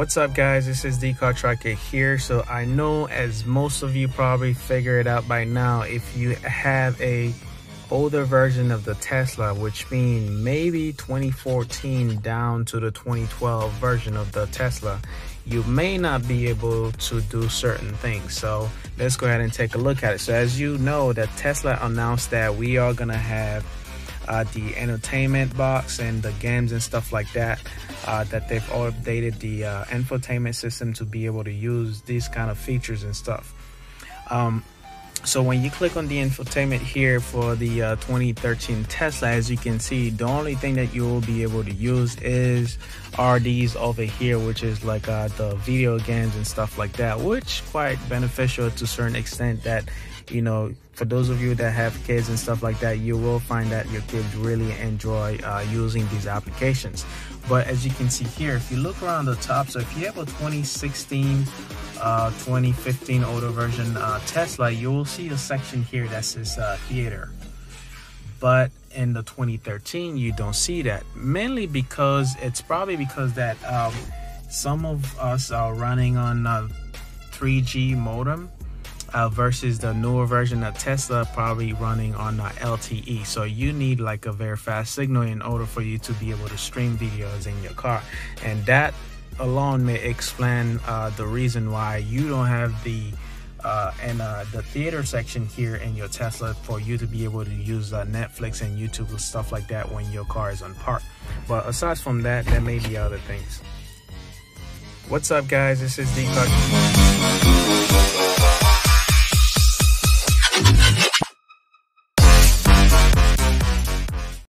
What's up guys, this is Car Tracker here. So I know as most of you probably figured it out by now, if you have a older version of the Tesla, which means maybe 2014 down to the 2012 version of the Tesla, you may not be able to do certain things. So let's go ahead and take a look at it. So as you know that Tesla announced that we are gonna have uh, the entertainment box and the games and stuff like that. Uh, that they've updated the uh, infotainment system to be able to use these kind of features and stuff. Um, so when you click on the infotainment here for the uh, 2013 Tesla, as you can see, the only thing that you will be able to use is are these over here, which is like uh, the video games and stuff like that, which quite beneficial to a certain extent that, you know, for those of you that have kids and stuff like that, you will find that your kids really enjoy uh, using these applications. But as you can see here, if you look around the top, so if you have a 2016 uh, 2015 older version uh, Tesla, you will see a section here that says uh, theater. But in the 2013, you don't see that. Mainly because it's probably because that um, some of us are running on a 3G modem uh, versus the newer version of Tesla probably running on uh, LTE. So you need like a very fast signal in order for you to be able to stream videos in your car. And that alone may explain uh, the reason why you don't have the uh, and uh, the theater section here in your Tesla for you to be able to use uh, Netflix and YouTube and stuff like that when your car is on park. But aside from that, there may be other things. What's up, guys? This is D.